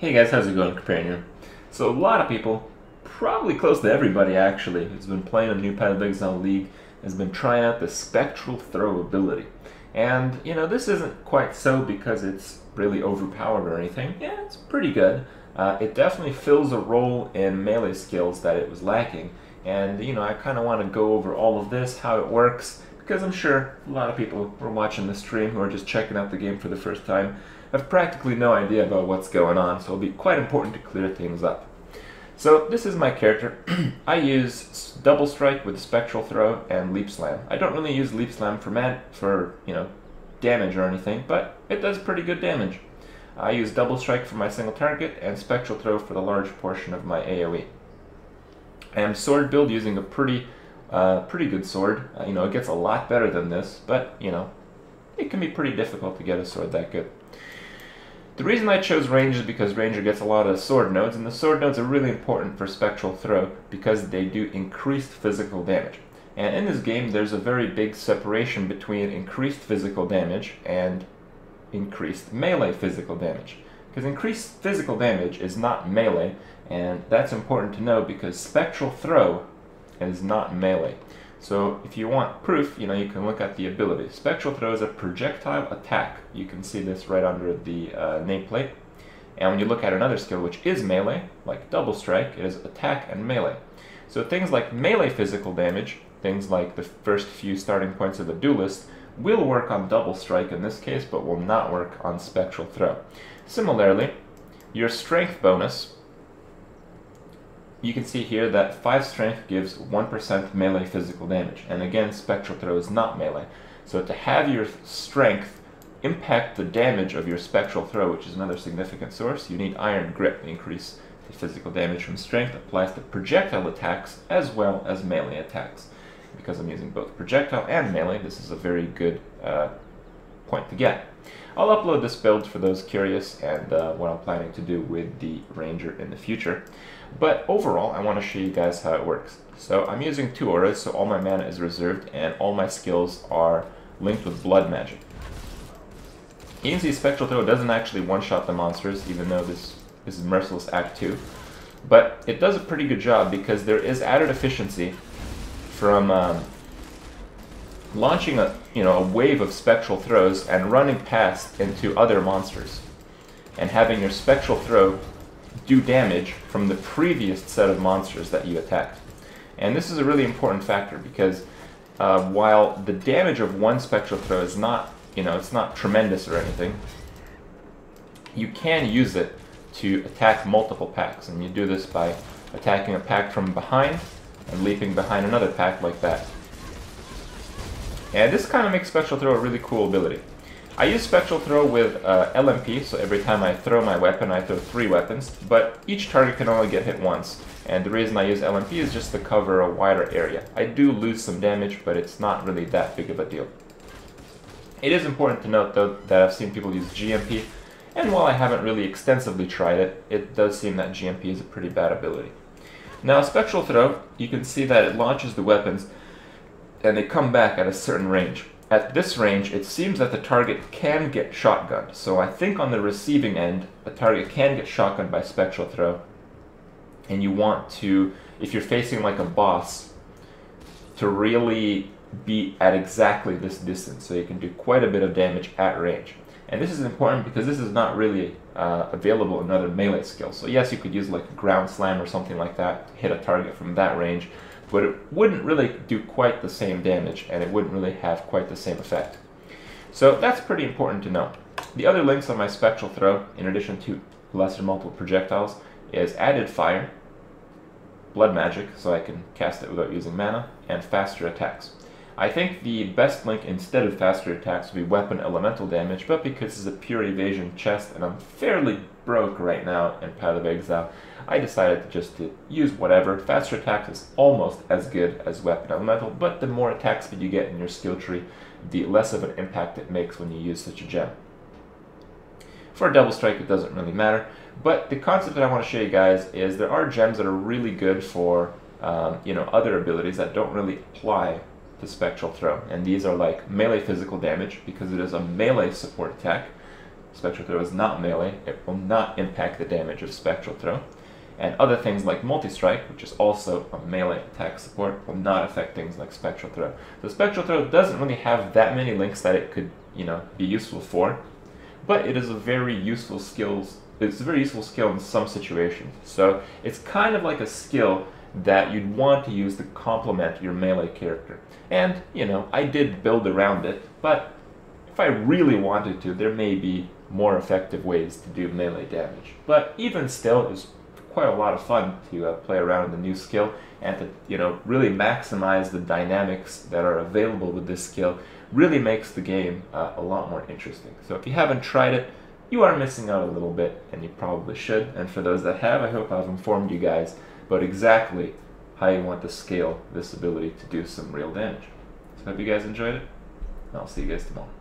Hey guys, how's it going? Kripparrian. So a lot of people, probably close to everybody actually, who's been playing a new Path of Exile League, has been trying out the Spectral Throw ability. And, you know, this isn't quite so because it's really overpowered or anything. Yeah, it's pretty good. Uh, it definitely fills a role in melee skills that it was lacking. And, you know, I kind of want to go over all of this, how it works, because I'm sure a lot of people who are watching the stream who are just checking out the game for the first time have practically no idea about what's going on, so it'll be quite important to clear things up. So this is my character. I use double strike with spectral throw and leap slam. I don't really use leap slam for man for you know damage or anything, but it does pretty good damage. I use double strike for my single target and spectral throw for the large portion of my AOE. I am sword build using a pretty uh, pretty good sword. Uh, you know, it gets a lot better than this, but you know, it can be pretty difficult to get a sword that good. The reason I chose range is because ranger gets a lot of sword nodes, and the sword nodes are really important for spectral throw because they do increased physical damage. And in this game, there's a very big separation between increased physical damage and increased melee physical damage. Because increased physical damage is not melee, and that's important to know because spectral throw is not melee. So if you want proof, you know, you can look at the ability. Spectral Throw is a projectile attack. You can see this right under the uh, nameplate. And when you look at another skill, which is melee, like Double Strike, it is attack and melee. So things like melee physical damage, things like the first few starting points of the duelist, will work on Double Strike in this case, but will not work on Spectral Throw. Similarly, your strength bonus you can see here that 5 strength gives 1% melee physical damage. And again, spectral throw is not melee. So to have your strength impact the damage of your spectral throw, which is another significant source, you need iron grip. to increase the physical damage from strength applies to projectile attacks as well as melee attacks. Because I'm using both projectile and melee, this is a very good uh, point to get. I'll upload this build for those curious and uh, what I'm planning to do with the Ranger in the future. But overall, I want to show you guys how it works. So I'm using two auras, so all my mana is reserved and all my skills are linked with blood magic. You Spectral Throw doesn't actually one-shot the monsters, even though this, this is Merciless Act 2. But it does a pretty good job because there is added efficiency from um, launching a you know a wave of spectral throws and running past into other monsters, and having your spectral throw do damage from the previous set of monsters that you attacked. And this is a really important factor because uh, while the damage of one spectral throw is not you know it's not tremendous or anything, you can use it to attack multiple packs, and you do this by attacking a pack from behind and leaping behind another pack like that. And this kind of makes Spectral Throw a really cool ability. I use Spectral Throw with uh, LMP, so every time I throw my weapon, I throw three weapons, but each target can only get hit once. And the reason I use LMP is just to cover a wider area. I do lose some damage, but it's not really that big of a deal. It is important to note, though, that I've seen people use GMP, and while I haven't really extensively tried it, it does seem that GMP is a pretty bad ability. Now, Spectral Throw, you can see that it launches the weapons, and they come back at a certain range. At this range, it seems that the target can get shotgunned, so I think on the receiving end, a target can get shotgunned by Spectral Throw, and you want to, if you're facing like a boss, to really be at exactly this distance, so you can do quite a bit of damage at range. And this is important because this is not really uh, available in other melee skills. So yes, you could use like a ground slam or something like that hit a target from that range, but it wouldn't really do quite the same damage and it wouldn't really have quite the same effect. So that's pretty important to know. The other links on my Spectral Throw, in addition to lesser multiple projectiles, is Added Fire, Blood Magic, so I can cast it without using mana, and Faster Attacks. I think the best link instead of faster attacks would be weapon elemental damage, but because it's a pure evasion chest and I'm fairly broke right now in Path of Exile, I decided to just to use whatever. Faster attacks is almost as good as weapon elemental, but the more attack speed you get in your skill tree, the less of an impact it makes when you use such a gem. For a double strike, it doesn't really matter, but the concept that I want to show you guys is there are gems that are really good for um, you know other abilities that don't really apply to spectral throw. And these are like melee physical damage because it is a melee support attack. Spectral Throw is not melee, it will not impact the damage of Spectral Throw. And other things like Multi-Strike, which is also a melee attack support, will not affect things like Spectral Throw. So Spectral Throw doesn't really have that many links that it could, you know, be useful for, but it is a very useful skills. It's a very useful skill in some situations. So it's kind of like a skill that you'd want to use to complement your melee character. And, you know, I did build around it, but if I really wanted to, there may be more effective ways to do melee damage. But even still, it was quite a lot of fun to uh, play around with the new skill and to you know really maximize the dynamics that are available with this skill really makes the game uh, a lot more interesting. So if you haven't tried it, you are missing out a little bit, and you probably should. And for those that have, I hope I've informed you guys about exactly how you want to scale this ability to do some real damage. So I hope you guys enjoyed it, and I'll see you guys tomorrow.